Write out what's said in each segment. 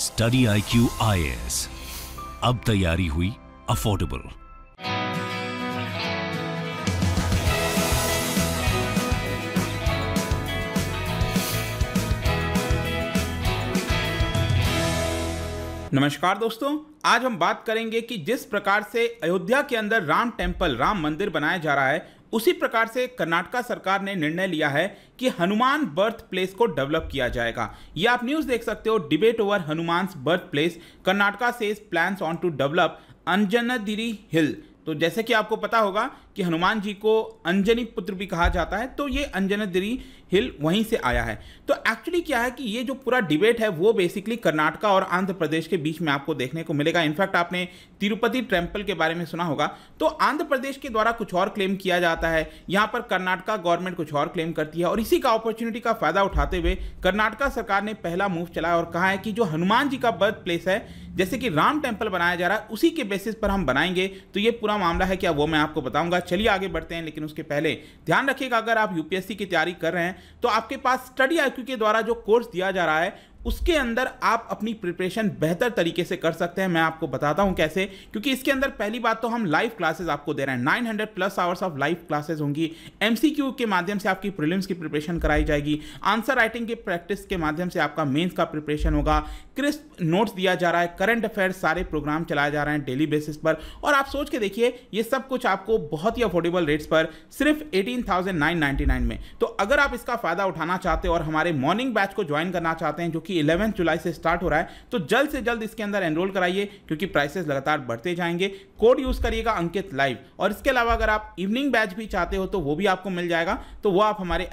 Study I Q आई अब तैयारी हुई अफोर्डेबल नमस्कार दोस्तों, आज हम बात करेंगे कि जिस प्रकार से अयोध्या के अंदर राम टेंपल राम मंदिर बनाया जा रहा है उसी प्रकार से कर्नाटका सरकार ने निर्णय लिया है कि हनुमान बर्थ प्लेस को डेवलप किया जाएगा। ये आप न्यूज़ देख सकते हो, debate over Hanuman birth place, Karnataka से plan on to develop Anjanadri hill. तो जैसे कि आपको पता होगा कि हनुमान जी को अंजनी पुत्र भी कहा जाता है तो ये अंजनदिरी हिल वहीं से आया है। तो एक्चुअली क्या है कि ये जो पूरा डिबेट है, वो बेसिकली कर्नाटका और आंध्र प्रदेश के बीच में आपको देखने को मिलेगा। इनफैक्ट आपने तिरुपति टेंपल के बारे में सुना होगा। तो आंध्र प्रदेश के द्वारा कुछ और क्लेम किया जाता है। यहाँ पर कर्नाटका गवर्नमेंट कुछ और क्लेम करती है और इसी का अपॉर्चुनिटी का फ़ायदा उठाते हुए कर्नाटका सरकार ने पहला मूव चलाया और कहा है कि जो हनुमान जी का बर्थ प्लेस है, जैसे कि राम टेंपल बनाया जा रहा है, उसी के बेसिस पर हम बनाएँगे। तो ये पूरा मामला है, क्या वो मैं आपको बताऊँगा। चलिए आगे बढ़ते हैं, लेकिन उसके पहले ध्यान रखिएगा, अगर आप यूपीएससी की तैयारी कर रहे हैं तो आपके पास स्टडी आईक्यू के द्वारा जो कोर्स दिया जा रहा है उसके अंदर आप अपनी प्रिपरेशन बेहतर तरीके से कर सकते हैं। मैं आपको बताता हूँ कैसे। क्योंकि इसके अंदर पहली बात तो हम लाइव क्लासेस आपको दे रहे हैं। 900 plus hours of live classes होंगी। एमसीक्यू के माध्यम से आपकी प्रीलिम्स की प्रिपरेशन कराई जाएगी। आंसर राइटिंग के प्रैक्टिस के माध्यम से आपका मेन्स का प्रिपरेशन होगा। क्रिस्प नोट्स दिया जा रहा है। करंट अफेयर सारे प्रोग्राम चलाए जा रहे हैं डेली बेसिस पर। और आप सोच के देखिए, ये सब कुछ आपको बहुत ही अफोर्डेबल रेट्स पर सिर्फ़ एटीन में। तो अगर आप इसका फ़ायदा उठाना चाहते हो और हमारे मॉर्निंग बैच को ज्वाइन करना चाहते हैं, जो कि कि 11 जुलाई से स्टार्ट हो रहा है तो जल्द से जल्द इसके अंदर एनरोल कराइए, क्योंकि प्राइसेस लगातार बढ़ते जाएँगे। कोड यूज़ करिएगा अंकित लाइव और इसके अलावा अगर आप इवनिंग बैच भी चाहते हो तो वो भी आपको मिल जाएगा तो वो आप हमारे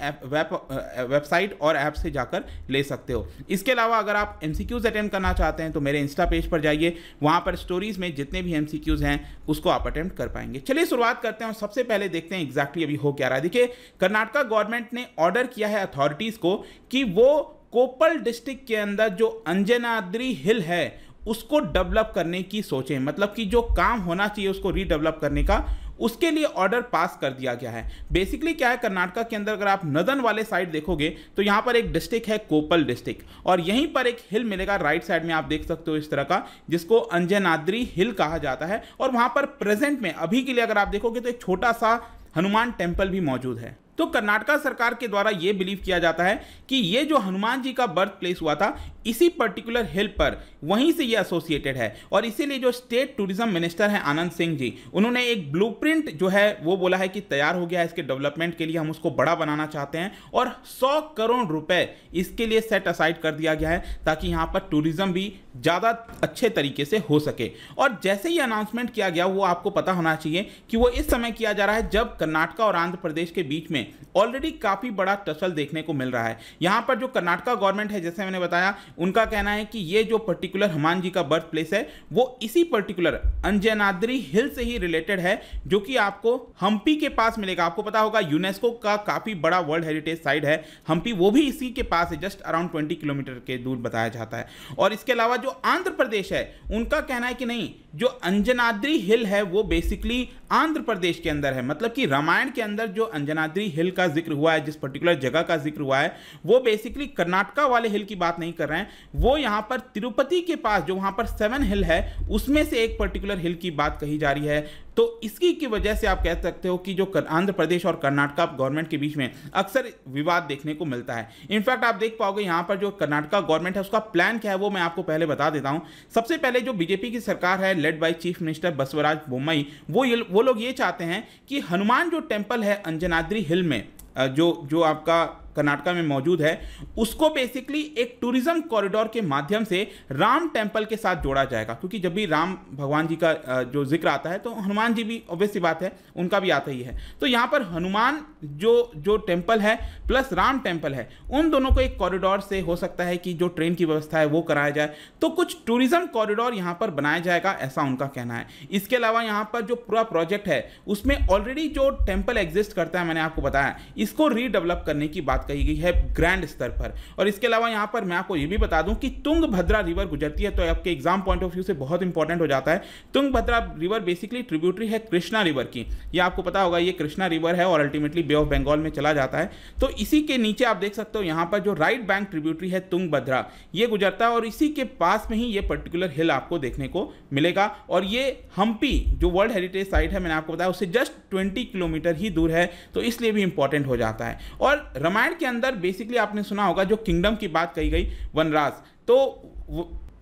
वेबसाइट और ऐप से जाकर ले सकते हो। इसके अलावा अगर आप एम अटेंड करना चाहते हैं तो मेरे इंस्टा पेज पर जाइए। वहाँ पर स्टोरीज में जितने भी एम हैं, उसको आप अटेम्प्ट कर पाएँगे। चलिए शुरुआत करते हैं और सबसे पहले देखते हैं एग्जैक्टली अभी हो क्या रहा है। देखिए, कर्नाटका गवर्नमेंट ने ऑर्डर किया है अथॉरिटीज़ को कि वो कोपल डिस्ट्रिक्ट के अंदर जो अंजनाद्री हिल है, उसको डेवलप करने की सोचें। मतलब कि जो काम होना चाहिए उसको रीडेवलप करने का, उसके लिए ऑर्डर पास कर दिया गया है। बेसिकली क्या है, कर्नाटका के अंदर अगर आप नदन वाले साइड देखोगे तो यहाँ पर एक डिस्ट्रिक्ट है कोपल डिस्ट्रिक्ट और यहीं पर एक हिल मिलेगा राइट साइड में आप देख सकते हो इस तरह का, जिसको अंजनाद्री हिल कहा जाता है। और वहाँ पर प्रेजेंट में, अभी के लिए अगर आप देखोगे तो एक छोटा सा हनुमान टेंपल भी मौजूद है। तो कर्नाटका सरकार के द्वारा यह बिलीव किया जाता है कि ये जो हनुमान जी का बर्थ प्लेस हुआ था, इसी पर्टिकुलर हिल पर वहीं से ये एसोसिएटेड है। और इसीलिए जो स्टेट टूरिज़्म मिनिस्टर हैं आनंद सिंह जी, उन्होंने एक ब्लूप्रिंट जो है, वो बोला है कि तैयार हो गया है इसके डेवलपमेंट के लिए, हम उसको बड़ा बनाना चाहते हैं और 100 करोड़ रुपए इसके लिए सेट असाइड कर दिया गया है ताकि यहाँ पर टूरिज़्म भी ज़्यादा अच्छे तरीके से हो सके। और जैसे ही अनाउंसमेंट किया गया, वो आपको पता होना चाहिए कि वो इस समय किया जा रहा है जब कर्नाटका और आंध्र प्रदेश के बीच में ऑलरेडी काफ़ी बड़ा टसल देखने को मिल रहा है। यहाँ पर जो कर्नाटका गवर्नमेंट है, जैसे मैंने बताया, उनका कहना है कि ये जो पर्टिकुलर हनुमान जी का बर्थ प्लेस है, वो इसी पर्टिकुलर अंजनाद्री हिल से ही रिलेटेड है, जो कि आपको हम्पी के पास मिलेगा। आपको पता होगा, यूनेस्को का काफ़ी बड़ा वर्ल्ड हेरिटेज साइट है। हम्पी वो भी इसी के पास है, जस्ट अराउंड ट्वेंटी किलोमीटर के दूर बताया जाता है। और इसके अलावा जो आंध्र प्रदेश है, उनका कहना है कि नहीं, जो अंजनाद्री हिल है, वो बेसिकली आंध्र प्रदेश के अंदर है। मतलब कि रामायण के अंदर जो अंजनाद्री हिल का ज़िक्र हुआ है, जिस पर्टिकुलर जगह का ज़िक्र हुआ है, वो बेसिकली कर्नाटका वाले हिल की बात नहीं कर रहे हैं। वो यहाँ पर तिरुपति के पास, जो वहाँ पर सेवन हिल है, उसमें से एक पर्टिकुलर हिल की बात कही जा रही है। तो इसकी की वजह से आप कह सकते हो कि जो आंध्र प्रदेश और कर्नाटका गवर्नमेंट के बीच में अक्सर विवाद देखने को मिलता है। इनफैक्ट आप देख पाओगे यहाँ पर जो कर्नाटका गवर्नमेंट है, उसका प्लान क्या है वो मैं आपको पहले बता देता हूँ। सबसे पहले जो बीजेपी की सरकार है led by chief minister Basavaraj Bommai, वो वो लोग ये चाहते हैं कि हनुमान जो टेंपल है अंजनाद्री हिल में जो जो आपका कर्नाटका में मौजूद है, उसको बेसिकली एक टूरिज़्म कॉरिडोर के माध्यम से राम टेंपल के साथ जोड़ा जाएगा। क्योंकि जब भी राम भगवान जी का जो ज़िक्र आता है तो हनुमान जी भी ऑब्वियस सी बात है, उनका भी आता ही है। तो यहाँ पर हनुमान जो जो टेंपल है प्लस राम टेंपल है, उन दोनों को एक कॉरिडोर से हो सकता है कि जो ट्रेन की व्यवस्था है, वो कराया जाए। तो कुछ टूरिज़्म कॉरिडोर यहाँ पर बनाया जाएगा, ऐसा उनका कहना है। इसके अलावा यहाँ पर जो पूरा प्रोजेक्ट है, उसमें ऑलरेडी जो टेंपल एग्जिस्ट करता है, मैंने आपको बताया, इसको रीडेवलप करने की बात कही गई है ग्रैंड स्तर पर। और इसके अलावा यहाँ पर मैं आपको ये भी बता दूँ कि तुंगभद्रा रिवर गुजरती है तो आपके एग्ज़ाम पॉइंट ऑफ़ व्यू से बहुत इंपॉर्टेंट हो जाता है। तुंगभद्रा रिवर बेसिकली ट्रिब्यूटरी है कृष्णा रिवर की। ये आपको पता होगा, ये कृष्णा रिवर है और अल्टीमेटली बे ऑफ़ बंगाल में चला जाता है। तो इसी के नीचे आप देख सकते हो यहाँ पर जो राइट बैंक ट्रिब्यूटरी है तुंगभद्रा, ये गुजरता है और इसी के पास में ही ये पर्टिकुलर हिल आपको देखने को मिलेगा। और ये हम्पी जो वर्ल्ड हेरिटेज साइट है, मैंने आपको बताया, उससे जस्ट 20 किलोमीटर ही दूर है तो इसलिए भी इंपॉर्टेंट हो जाता है। और रामायण के अंदर बेसिकली आपने सुना होगा जो किंगडम की बात कही गई, वनराज। तो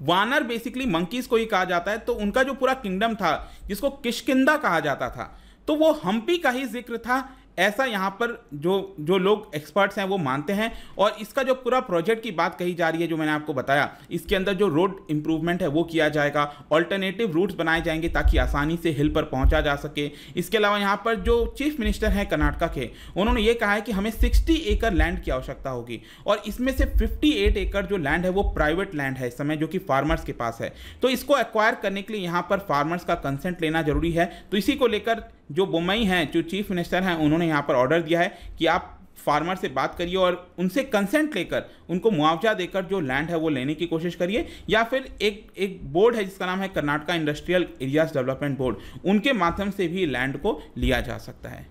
वानर बेसिकली मंकीज को ही कहा जाता है तो उनका जो पूरा किंगडम था, जिसको किशकिंदा कहा जाता था तो वो हम्पी का ही ज़िक्र था ऐसा यहाँ पर जो जो लोग एक्सपर्ट्स हैं वो मानते हैं और इसका जो पूरा प्रोजेक्ट की बात कही जा रही है जो मैंने आपको बताया, इसके अंदर जो रोड इंप्रूवमेंट है वो किया जाएगा ऑल्टरनेटिव रूट्स बनाए जाएँगे ताकि आसानी से हिल पर पहुँचा जा सके। इसके अलावा यहाँ पर जो चीफ मिनिस्टर हैं कर्नाटका के, उन्होंने ये कहा है कि हमें सिक्सटी एकड़ लैंड की आवश्यकता होगी और इसमें से फिफ्टी एकड़ जो लैंड है वो प्राइवेट लैंड है इस समय जो कि फार्मर्स के पास है। तो इसको एक्वायर करने के लिए यहाँ पर फार्मर्स का कंसेंट लेना ज़रूरी है। तो इसी को लेकर जो बुम्बई हैं, जो चीफ मिनिस्टर हैं, उन्होंने यहाँ पर ऑर्डर दिया है कि आप फार्मर से बात करिए और उनसे कंसेंट लेकर, उनको मुआवजा देकर जो लैंड है वो लेने की कोशिश करिए। या फिर एक एक बोर्ड है जिसका नाम है Karnataka industrial areas development board उनके माध्यम से भी लैंड को लिया जा सकता है।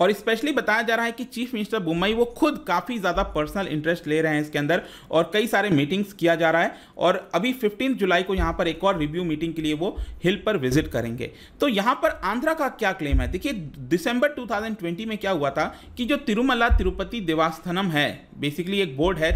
और स्पेशली बताया जा रहा है कि चीफ मिनिस्टर बुम्बई वो खुद काफ़ी ज़्यादा पर्सनल इंटरेस्ट ले रहे हैं इसके अंदर और कई सारे मीटिंग्स किया जा रहा है और अभी फिफ्टीन जुलाई को यहाँ पर एक और रिव्यू मीटिंग के लिए वो हिल पर विज़िट करेंगे। तो यहाँ पर आंध्रा का क्या क्लेम है? देखिए दिसंबर 2020 में क्या हुआ था कि जो तिरुमला तिरुपति देवास्थनम है बेसिकली एक बोर्ड है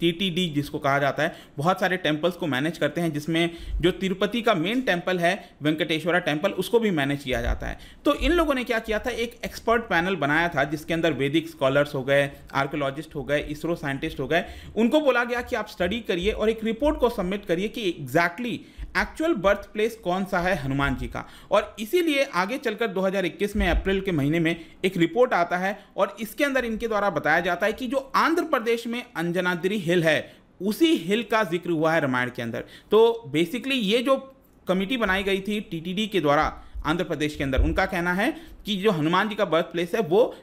टीटीडी जिसको कहा जाता है, बहुत सारे टेम्पल्स को मैनेज करते हैं, जिसमें जो तिरुपति का मेन टेंपल है, वेंकटेश्वरा टेंपल उसको भी मैनेज किया जाता है। तो इन लोगों ने क्या किया था? एक एक्सपर्ट पैनल बनाया था, जिसके अंदर वैदिक स्कॉलर्स हो गए आर्कोलॉजिस्ट हो गए इसरो साइंटिस्ट हो गए। उनको बोला गया कि आप स्टडी करिए और एक रिपोर्ट को सबमिट करिए कि एग्जैक्टली एक्चुअल बर्थ प्लेस कौन सा है हनुमान जी का? और इसीलिए आगे चलकर 2021 में अप्रैल के महीने में एक रिपोर्ट आता है और इसके अंदर इनके द्वारा बताया जाता है कि जो आंध्र प्रदेश में अंजनाद्री हिल है, उसी हिल का ज़िक्र हुआ है रामायण के अंदर। तो बेसिकली ये जो कमिटी बनाई गई थी टीटीडी के द्वारा आंध्र प्रदेश के अंदर, उनका कहना है कि जो हनुमान जी का बर्थ प्लेस है, वो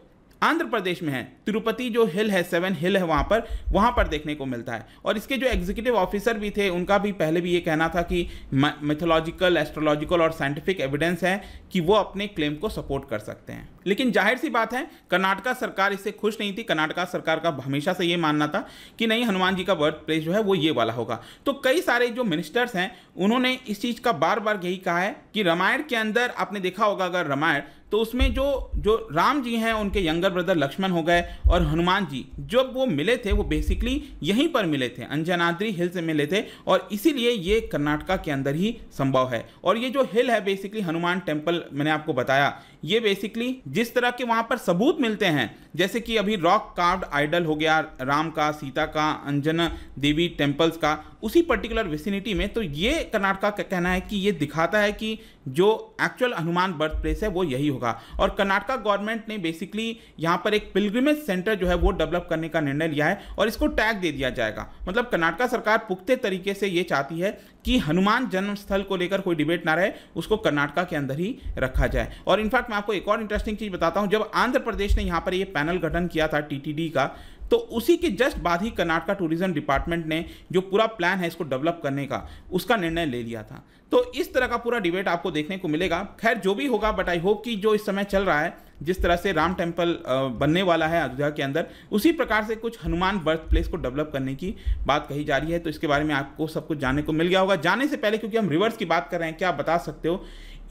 आंध्र प्रदेश में है। तिरुपति जो हिल है सेवन हिल है वहाँ पर वहाँ पर देखने को मिलता है। और इसके जो एग्जीक्यूटिव ऑफिसर भी थे, उनका भी पहले भी ये कहना था कि मिथोलॉजिकल एस्ट्रोलॉजिकल और साइंटिफिक एविडेंस है कि वो अपने क्लेम को सपोर्ट कर सकते हैं। लेकिन ज़ाहिर सी बात है, कर्नाटका सरकार इससे खुश नहीं थी। कर्नाटका सरकार का हमेशा से ये मानना था कि नहीं, हनुमान जी का बर्थ प्लेस जो है वो ये वाला होगा। तो कई सारे जो मिनिस्टर्स हैं, उन्होंने इस चीज़ का बार बार यही कहा है कि रामायण के अंदर आपने देखा होगा अगर रामायण तो उसमें जो जो राम जी हैं, उनके यंगर ब्रदर लक्ष्मण हो गए और हनुमान जी जब वो मिले थे, वो बेसिकली यहीं पर मिले थे, अंजनाद्री हिल से मिले थे और इसीलिए ये कर्नाटका के अंदर ही संभव है। और ये जो हिल है बेसिकली हनुमान टेंपल मैंने आपको बताया, ये बेसिकली जिस तरह के वहाँ पर सबूत मिलते हैं, जैसे कि अभी रॉक कार्ड आइडल हो गया, राम का, सीता का, अंजन देवी टेम्पल्स का, उसी पर्टिकुलर विसिनिटी में तो ये कर्नाटका का कहना है कि ये दिखाता है कि जो एक्चुअल हनुमान बर्थ प्लेस है, वो यही होगा। और कर्नाटका गवर्नमेंट ने बेसिकली यहाँ पर एक पिलग्रिमेज सेंटर जो है, वो डेवलप करने का निर्णय लिया है और इसको टैग दे दिया जाएगा। मतलब कर्नाटका सरकार पुख्ते तरीके से ये चाहती है कि हनुमान जन्म स्थल को लेकर कोई डिबेट ना रहे, उसको कर्नाटका के अंदर ही रखा जाए। और इनफैक्ट मैं आपको एक और इंटरेस्टिंग चीज़ बताता हूँ। जब आंध्र प्रदेश ने यहाँ पर ये पैनल गठन किया था टीटीडी का तो उसी के जस्ट बाद ही कर्नाटका टूरिज़्म डिपार्टमेंट ने जो पूरा प्लान है इसको डेवलप करने का, उसका निर्णय ले लिया था। तो इस तरह का पूरा डिबेट आपको देखने को मिलेगा। खैर, जो भी होगा बट आई होप कि जो इस समय चल रहा है, जिस तरह से राम टेंपल बनने वाला है अयोध्या के अंदर, उसी प्रकार से कुछ हनुमान बर्थ प्लेस को डेवलप करने की बात कही जा रही है। तो इसके बारे में आपको सब कुछ जानने को मिल गया होगा। जाने से पहले, क्योंकि हम रिवर्स की बात कर रहे हैं, क्या आप बता सकते हो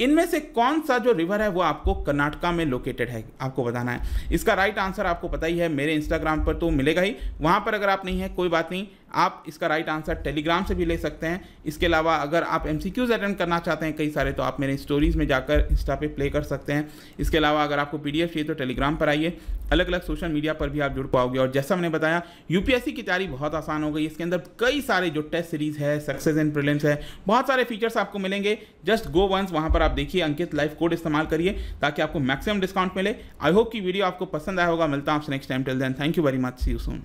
इनमें से कौन सा जो रिवर है वो आपको कर्नाटका में लोकेटेड है? आपको बताना है। इसका राइट आंसर आपको पता ही है। मेरे इंस्टाग्राम पर तो मिलेगा ही। वहाँ पर अगर आप नहीं है, कोई बात नहीं। आप इसका राइट आंसर टेलीग्राम से भी ले सकते हैं। इसके अलावा अगर आप एम अटेंड करना चाहते हैं कई सारे तो आप मेरे स्टोरीज़ में जाकर इंस्टा पे प्ले कर सकते हैं। इसके अलावा अगर आपको पीडीएफ चाहिए तो टेलीग्राम पर आइए। अलग अलग सोशल मीडिया पर भी आप जुड़ पाओगे। और जैसा मैंने बताया यूपीएससी की तैयारी बहुत आसान हो गई। इसके अंदर कई सारे जो टेस्ट सीरीज़ है सक्सेस एंड प्रिलिम्स है, बहुत सारे फीचर्स आपको मिलेंगे। जस्ट गो वंस वहाँ पर आप देखिए अंकित लाइफ कोड इस्तेमाल करिए, ताकि आपको मैक्सिमम डिस्काउंट मिले। आई होप की वीडियो आपको पसंद आया होगा। मिलता हूँ आपसे next time till then thank you very much see you soon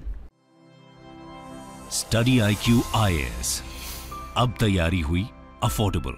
study I Q I S अब तैयारी हुई अफोर्डेबल